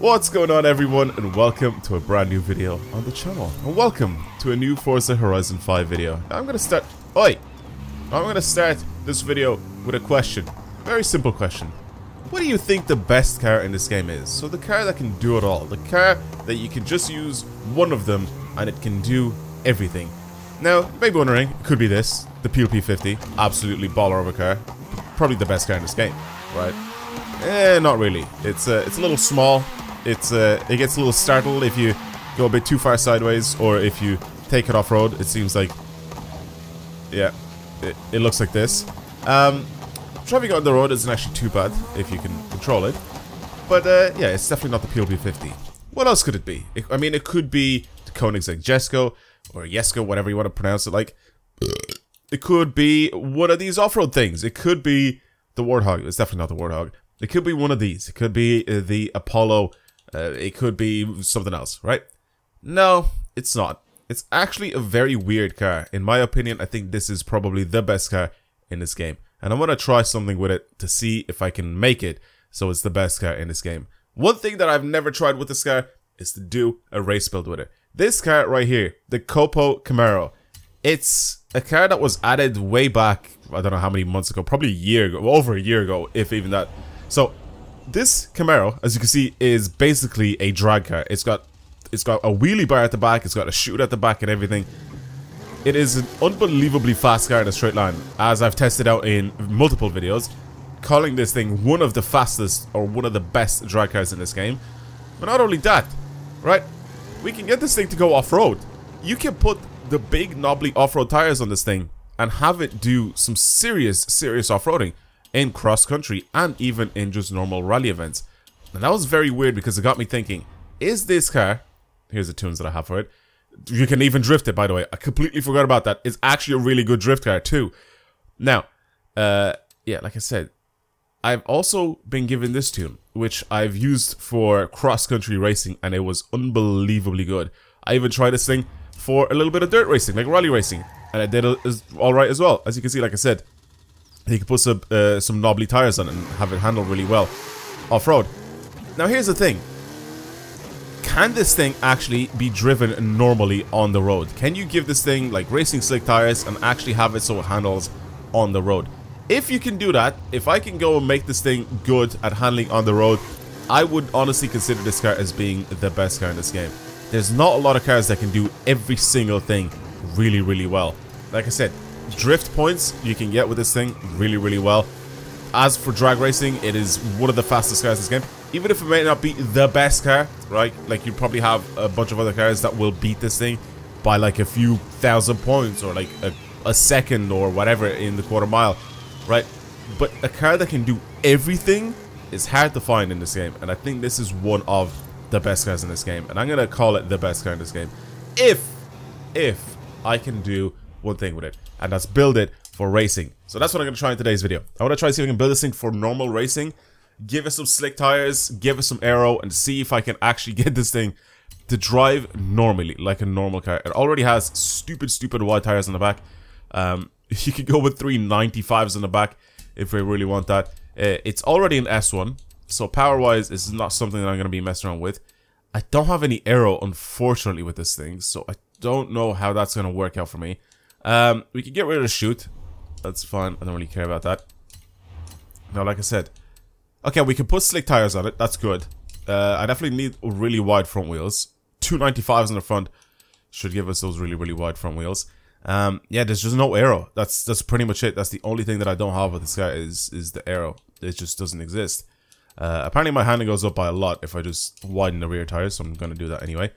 What's going on everyone and welcome to a brand new video on the channel. And welcome to a new Forza Horizon 5 video. I'm gonna start... Oi! I'm gonna start this video with a question. Very simple question. What do you think the best car in this game is? So the car that can do it all. The car that you can just use one of them and it can do everything. Now, you may be wondering, it could be this, the Peel P50. Absolutely baller of a car. Probably the best car in this game, right? Eh, not really. It's uh, it's a little small. It's uh, it gets a little startled if you go a bit too far sideways, or if you take it off road. It seems like, yeah, it, it looks like this. Um, driving on the road isn't actually too bad if you can control it, but uh, yeah, it's definitely not the Peel P50. What else could it be? It, I mean, it could be the Koenigsegg Jesko or Jesko, whatever you want to pronounce it like. It could be one of these off-road things. It could be the Warthog. It's definitely not the Warthog. It could be one of these. It could be uh, the Apollo. Uh, it could be something else, right? No, it's not. It's actually a very weird car. In my opinion, I think this is probably the best car in this game. And I'm going to try something with it to see if I can make it so it's the best car in this game. One thing that I've never tried with this car is to do a race build with it. This car right here, the Copo Camaro, it's a car that was added way back, I don't know how many months ago, probably a year ago, over a year ago, if even that. So this Camaro, as you can see, is basically a drag car. It's got it's got a wheelie bar at the back, it's got a chute at the back and everything. It is an unbelievably fast car in a straight line, as I've tested out in multiple videos, calling this thing one of the fastest or one of the best drag cars in this game. But not only that, right? We can get this thing to go off-road. You can put the big knobbly off-road tires on this thing and have it do some serious, serious off-roading in cross country and even in just normal rally events. And that was very weird because it got me thinking, is this car, here's the tunes that I have for it, you can even drift it by the way, I completely forgot about that, it's actually a really good drift car too. Now, uh, yeah, like I said, I've also been given this tune, which I've used for cross-country racing, and it was unbelievably good. I even tried this thing for a little bit of dirt racing, like rally racing, and it did alright as well. As you can see, like I said, you can put some, uh, some knobbly tires on it and have it handle really well off-road. Now here's the thing. Can this thing actually be driven normally on the road? Can you give this thing like racing slick tires and actually have it so it handles on the road? If you can do that, if I can go and make this thing good at handling on the road, I would honestly consider this car as being the best car in this game. There's not a lot of cars that can do every single thing really, really well. Like I said, drift points you can get with this thing really, really well. As for drag racing, it is one of the fastest cars in this game. Even if it may not be the best car, right? Like you probably have a bunch of other cars that will beat this thing by like a few thousand points or like a, a second or whatever in the quarter mile, right? But a car that can do everything is hard to find in this game. And I think this is one of the best cars in this game. And I'm going to call it the best car in this game. If, if I can do one thing with it and that's build it for racing. So that's what I'm going to try in today's video. I want to try to see if I can build this thing for normal racing, give it some slick tires, give it some aero, and see if I can actually get this thing to drive normally, like a normal car. It already has stupid, stupid wide tires on the back. Um, you could go with three 95s on the back if we really want that. Uh, it's already an S1, so power-wise, it's not something that I'm going to be messing around with. I don't have any aero, unfortunately, with this thing, so I don't know how that's going to work out for me. Um, we can get rid of the chute. That's fine. I don't really care about that. Now, like I said, okay, we can put slick tires on it. That's good. Uh, I definitely need really wide front wheels. 295s in the front should give us those really, really wide front wheels. Um, yeah, there's just no aero. That's that's pretty much it. That's the only thing that I don't have with this guy is is the aero. It just doesn't exist. Uh, apparently my handling goes up by a lot if I just widen the rear tires, so I'm going to do that anyway.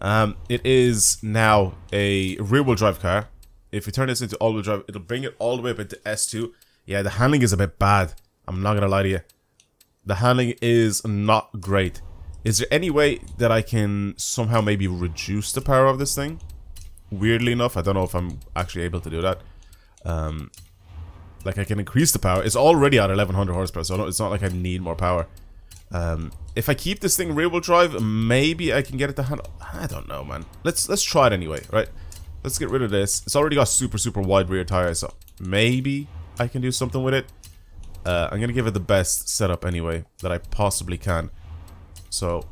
Um, it is now a rear-wheel drive car. If you turn this into all-wheel drive, it'll bring it all the way up into S2. Yeah, the handling is a bit bad. I'm not to lie to you. The handling is not great. Is there any way that I can somehow maybe reduce the power of this thing? Weirdly enough, I don't know if I'm actually able to do that. Um, like I can increase the power. It's already at 1100 horsepower, so it's not like I need more power. Um, if I keep this thing rear wheel drive, maybe I can get it to handle. I don't know, man. Let's let's try it anyway, right? Let's get rid of this. It's already got super super wide rear tires, so maybe I can do something with it. Uh, I'm gonna give it the best setup anyway that I possibly can. So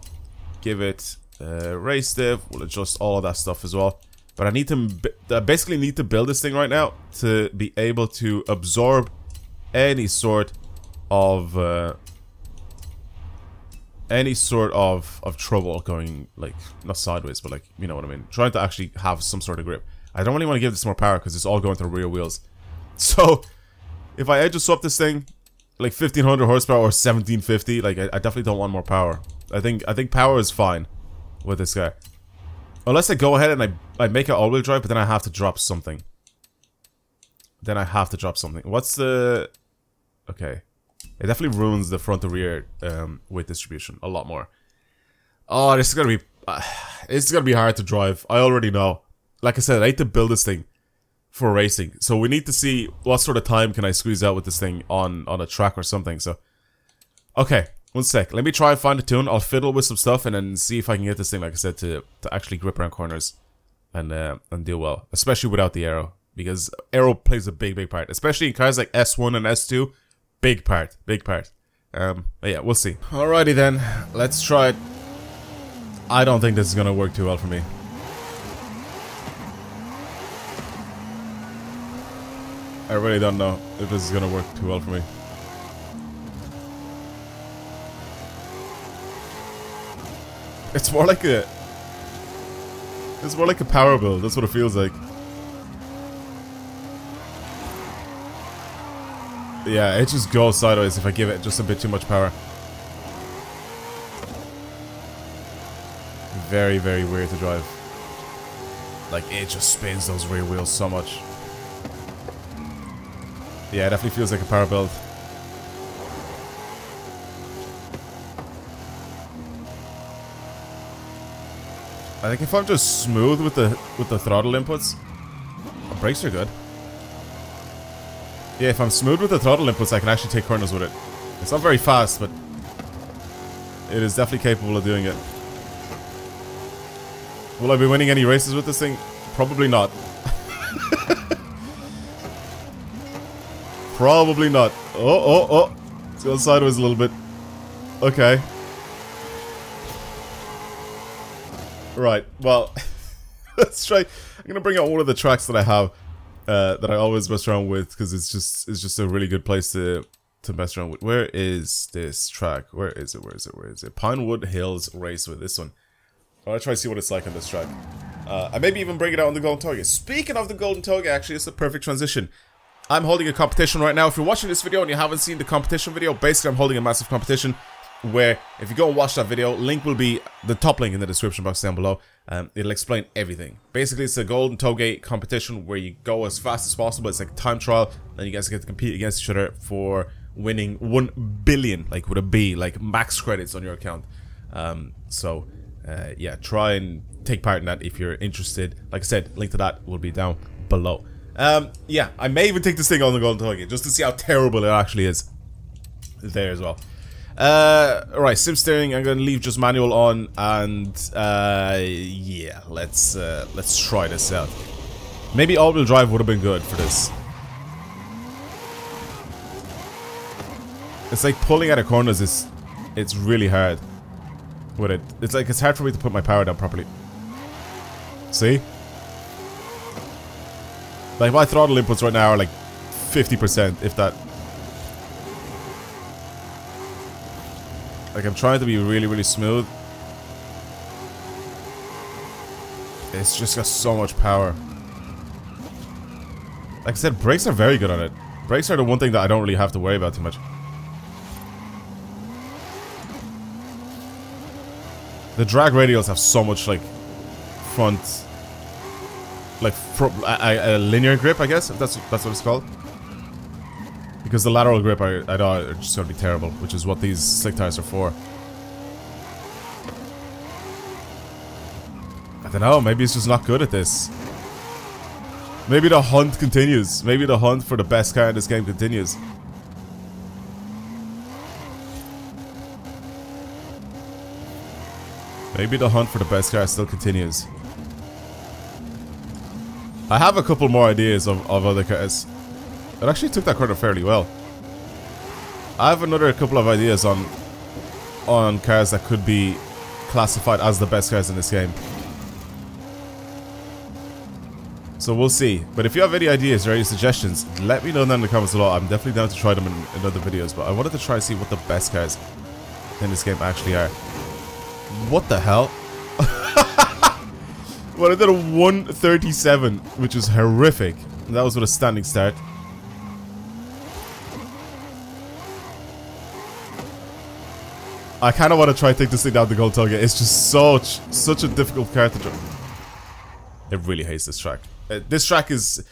give it uh, race diff. We'll adjust all of that stuff as well. But I need to I basically need to build this thing right now to be able to absorb any sort of uh, any sort of of trouble going like not sideways, but like you know what I mean. Trying to actually have some sort of grip. I don't really want to give this more power because it's all going to rear wheels. So if I edge swap this thing like 1500 horsepower or 1750, like I, I definitely don't want more power. I think I think power is fine with this guy. Unless I go ahead and I, I make it all-wheel drive, but then I have to drop something. Then I have to drop something. What's the... Okay. It definitely ruins the front to rear um, weight distribution a lot more. Oh, this is gonna be... Uh, is gonna be hard to drive. I already know. Like I said, I need to build this thing for racing. So we need to see what sort of time can I squeeze out with this thing on, on a track or something. So, okay, one sec. Let me try and find a tune. I'll fiddle with some stuff and then see if I can get this thing, like I said, to, to actually grip around corners and uh, and do well. Especially without the aero Because aero plays a big, big part. Especially in cars like S1 and S2. Big part. Big part. Um, yeah, we'll see. Alrighty then. Let's try it. I don't think this is gonna work too well for me. I really don't know if this is gonna work too well for me. It's more like a... It's more like a power build, that's what it feels like. Yeah, it just goes sideways if I give it just a bit too much power. Very, very weird to drive. Like, it just spins those rear wheels so much. Yeah, it definitely feels like a power build. I think if I'm just smooth with the with the throttle inputs, brakes are good. Yeah, if I'm smooth with the throttle inputs, I can actually take corners with it. It's not very fast, but it is definitely capable of doing it. Will I be winning any races with this thing? Probably not. Probably not. Oh, oh, oh. It's going sideways a little bit. Okay. Right, well, let's try. I'm gonna bring out all of the tracks that I have uh, that I always mess around with because it's just it's just a really good place to to mess around with. Where is this track? Where is it? Where is it? Where is it? Pinewood Hills Race with this one. I want to try to see what it's like on this track. Uh, I maybe even bring it out on the Golden Tollgate. Speaking of the Golden Tollgate, actually, it's a perfect transition. I'm holding a competition right now. If you're watching this video and you haven't seen the competition video, basically I'm holding a massive competition where if you go and watch that video, link will be the top link in the description box down below. Um, it'll explain everything. Basically, it's a golden tollgate competition where you go as fast as possible. It's like time trial, and you guys get to compete against each other for winning one billion, like with a B, like max credits on your account. Um, so, uh, yeah, try and take part in that if you're interested. Like I said, link to that will be down below. Um, yeah, I may even take this thing on the golden tollgate just to see how terrible it actually is. There as well. Uh, right, sim steering. I'm gonna leave just manual on, and uh, yeah, let's uh, let's try this out. Maybe all-wheel drive would have been good for this. It's like pulling out of corners is, it's really hard with it. It's like it's hard for me to put my power down properly. See? Like my throttle inputs right now are like 50%, if that. Like I'm trying to be really, really smooth. It's just got so much power. Like I said, brakes are very good on it. Brakes are the one thing that I don't really have to worry about too much. The drag radials have so much like front, like a, a, linear grip, I guess. If that's that's what it's called. Because the lateral grip I, I know are just gonna be terrible, which is what these slick tires are for. I don't know, maybe it's just not good at this. Maybe the hunt continues. Maybe the hunt for the best car in this game continues. Maybe the hunt for the best car still continues. I have a couple more ideas of, of other cars. It actually took that corner fairly well. I have another couple of ideas on on cars that could be classified as the best cars in this game. So we'll see. But if you have any ideas or any suggestions, let me know down in the comments below. I'm definitely down to try them in, in other videos. But I wanted to try and see what the best cars in this game actually are. What the hell? well, I did a 137, which is horrific. That was with a standing start. I kind of want to try to take this thing down the gold target. It's just such, such a difficult character. to. It really hates this track. Uh, this track is,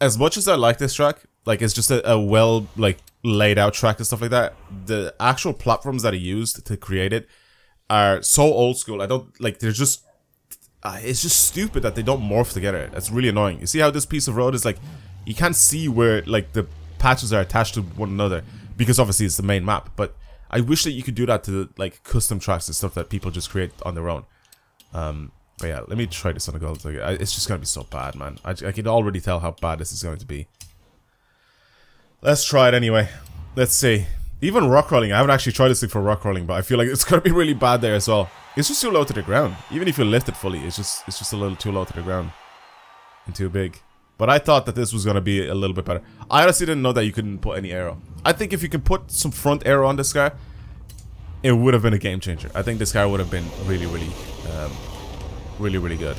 as much as I like this track, like it's just a, a well like laid out track and stuff like that. The actual platforms that are used to create it are so old school. I don't like. They're just. Uh, it's just stupid that they don't morph together. That's really annoying. You see how this piece of road is like, you can't see where like the patches are attached to one another because obviously it's the main map. But I wish that you could do that to like custom tracks and stuff that people just create on their own. Um, but yeah, let me try this on a gold. It's just gonna be so bad, man. I, I can already tell how bad this is going to be. Let's try it anyway. Let's see. Even rock crawling, I haven't actually tried this thing for rock crawling, but I feel like it's gonna be really bad there as well. It's just too low to the ground. Even if you lift it fully, it's just it's just a little too low to the ground. And too big. But I thought that this was gonna be a little bit better. I honestly didn't know that you couldn't put any aero. I think if you can put some front aero on this guy, it would have been a game changer. I think this guy would have been really, really, um, really, really good.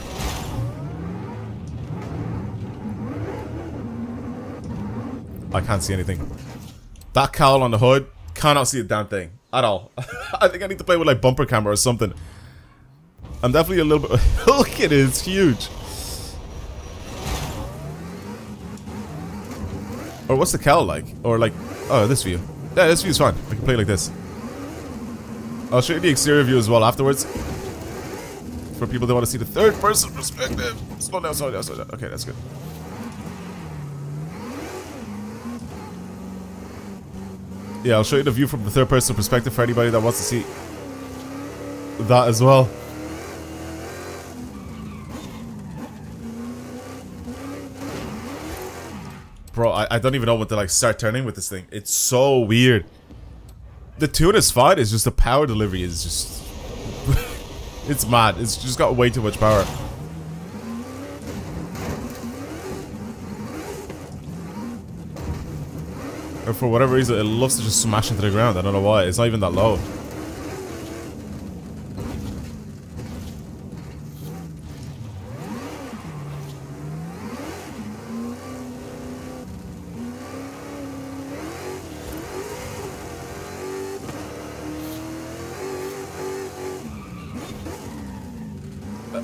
I can't see anything. That cowl on the hood, cannot see a damn thing. At all. I think I need to play with like bumper camera or something. I'm definitely a little bit... Look at it, it's huge. Or what's the cow like? Or like... Oh, this view. Yeah, this view is fine. I can play like this. I'll show you the exterior view as well afterwards. For people that want to see the third person perspective. Slow down, slow down, slow down. Okay, that's good. Yeah, I'll show you the view from the third person perspective for anybody that wants to see that as well. I, don't even know what to like start turning with this thing. It's so weird. The tune is fine, it's just the power delivery is just... it's mad. It's just got way too much power. Or for whatever reason, it loves to just smash into the ground. I don't know why. It's not even that low.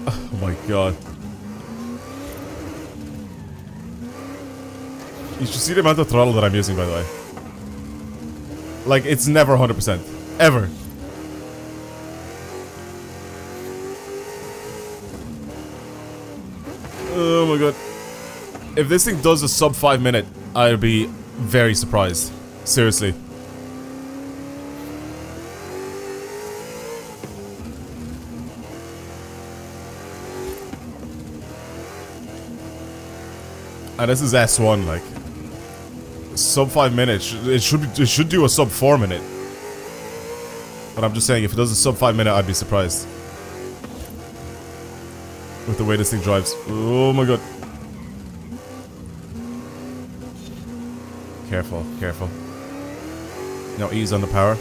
Oh my god. You should see the amount of throttle that I'm using, by the way. Like, it's never 100%. Ever. Oh my god. If this thing does a sub 5 minute, I'll be very surprised. Seriously. And this is S1, like sub 5 minutes. It should be, it should do a sub 4 minute. But I'm just saying, if it does a sub 5 minute, I'd be surprised. With the way this thing drives. Oh my god. Careful, careful. No ease on the power.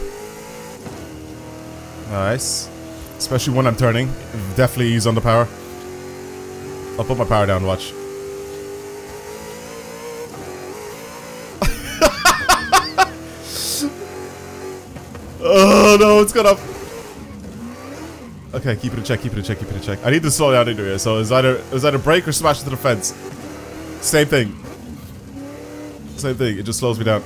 Nice. Especially when I'm turning. Definitely ease on the power. I'll put my power down, watch. Oh no, it's gonna. Okay, keep it in check, keep it in check, keep it in check. I need to slow down into here, so it's either it's either brake or smash into the fence. Same thing. Same thing, it just slows me down.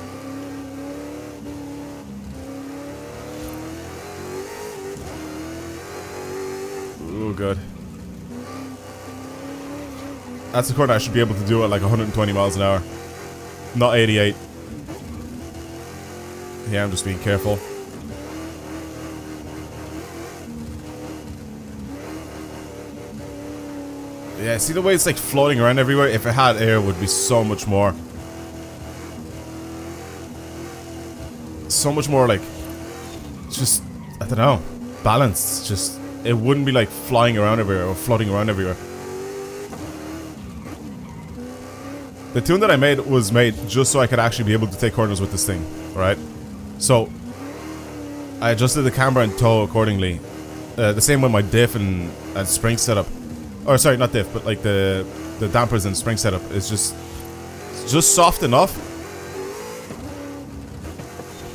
Oh god. That's the corner I should be able to do at like 120 miles an hour. Not 88. Yeah, I'm just being careful. Yeah, see the way it's like floating around everywhere? If it had air, it would be so much more. So much more like, just, I don't know, balanced. Just it wouldn't be like flying around everywhere or floating around everywhere. The tune that I made was made just so I could actually be able to take corners with this thing, right? So I adjusted the camber and toe accordingly. Uh, the same with my diff and, and spring setup. Or sorry, not diff, but like the the dampers and spring setup is just just soft enough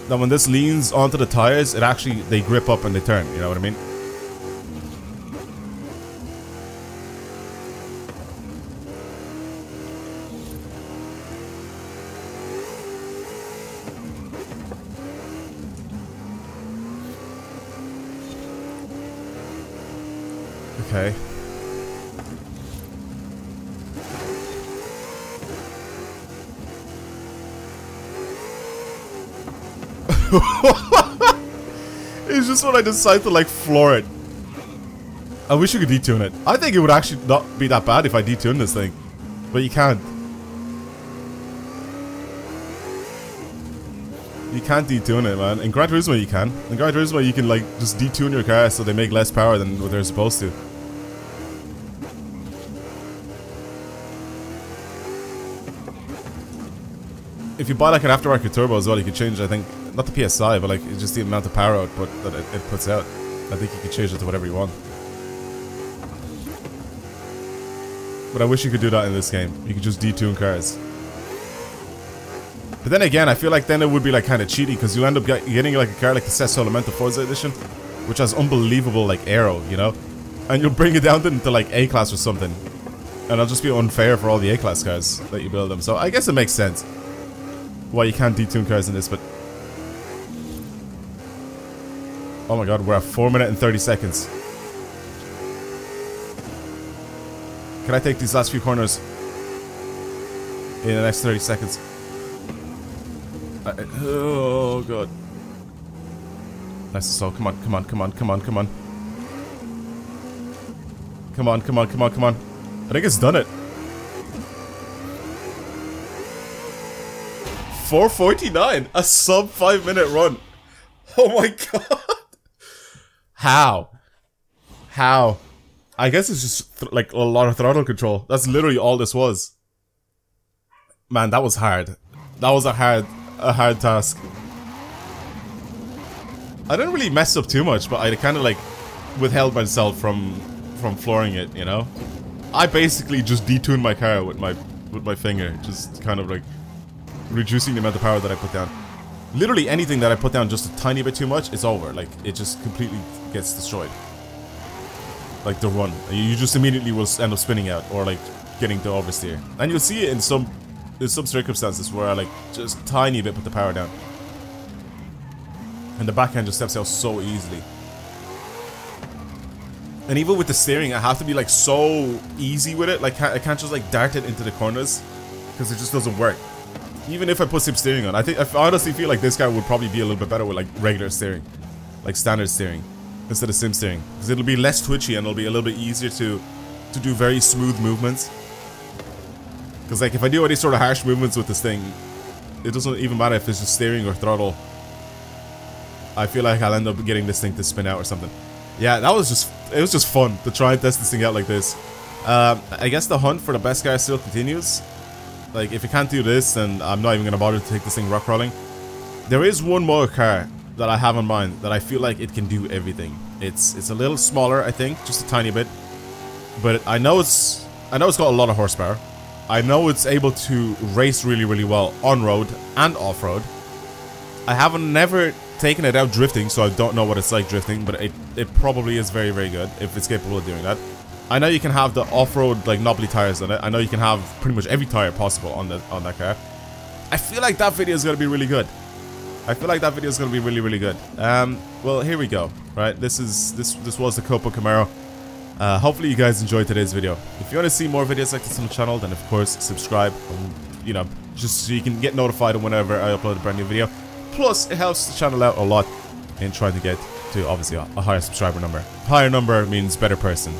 that when this leans onto the tires, it actually they grip up and they turn. You know what I mean? Okay. it's just when I decide to like floor it. I wish you could detune it. I think it would actually not be that bad if I detune this thing. But you can't. You can't detune it, man. In Gran Turismo you can. In Gran Turismo you can like just detune your car so they make less power than what they're supposed to. If you buy like an aftermarket turbo as well, you can change, I think, not the PSI, but like just the amount of power output that it, it puts out. I think you can change it to whatever you want. But I wish you could do that in this game. You could just detune cars. But then again, I feel like then it would be like kind of cheaty because you end up getting like a car like the Sesto Elemento Forza Edition, which has unbelievable like aero, you know, and you'll bring it down to, like A class or something, and it'll just be unfair for all the A class cars that you build them. So I guess it makes sense why you can't detune cars in this, but Oh my god, we're at 4 minutes and 30 seconds. Can I take these last few corners in the next 30 seconds? I, oh god. Nice so come on, come on, come on, come on, come on. Come on, come on, come on, come on. I think it's done it. 449, a sub 5 minute run. Oh my god. How? How? I guess it's just like a lot of throttle control. That's literally all this was. Man, that was hard. That was a hard, a hard task. I didn't really mess up too much, but I kind of like withheld myself from from flooring it. You know, I basically just detuned my car with my with my finger, just kind of like reducing the amount of power that I put down literally anything that I put down just a tiny bit too much, it's over. Like, it just completely gets destroyed. Like the run. You just immediately will end up spinning out or like getting to oversteer. And you'll see it in some in some circumstances where I like just tiny bit put the power down. And the backhand just steps out so easily. And even with the steering, I have to be like so easy with it. Like I can't just like dart it into the corners because it just doesn't work. Even if I put sim steering on, I think I honestly feel like this guy would probably be a little bit better with like regular steering, like standard steering, instead of sim steering, because it'll be less twitchy and it'll be a little bit easier to to do very smooth movements. Because like if I do any sort of harsh movements with this thing, it doesn't even matter if it's just steering or throttle. I feel like I'll end up getting this thing to spin out or something. Yeah, that was just it was just fun to try and test this thing out like this. Um, I guess the hunt for the best guy still continues. Like, if you can't do this, then I'm not even going to bother to take this thing rock crawling. There is one more car that I have in mind that I feel like it can do everything. It's it's a little smaller, I think, just a tiny bit. But I know it's I know it's got a lot of horsepower. I know it's able to race really, really well on road and off road. I haven't never taken it out drifting, so I don't know what it's like drifting, but it, it probably is very, very good if it's capable of doing that. I know you can have the off-road like knobbly tires on it. I know you can have pretty much every tire possible on that on that car. I feel like that video is gonna be really good. I feel like that video is gonna be really really good. Um, well here we go. Right, this is this this was the Copo Camaro. Uh, hopefully you guys enjoyed today's video. If you want to see more videos like this on the channel, then of course subscribe. And, you know, just so you can get notified whenever I upload a brand new video. Plus, it helps the channel out a lot in trying to get to obviously a, a higher subscriber number. Higher number means better person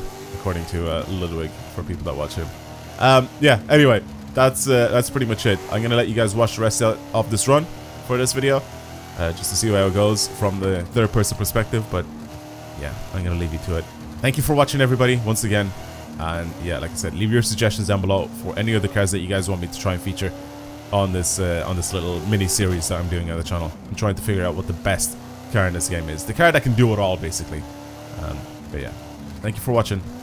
according to uh, Ludwig, for people that watch him. Um, yeah, anyway, that's uh, that's pretty much it. I'm gonna let you guys watch the rest of this run for this video, uh, just to see how it goes from the third person perspective, but yeah, I'm going to leave you to it. Thank you for watching, everybody, once again. And yeah, like I said, leave your suggestions down below for any other cars that you guys want me to try and feature on this uh, on this little mini series that I'm doing on the channel. I'm trying to figure out what the best car in this game is. The car that can do it all, basically. Um, but yeah, thank you for watching,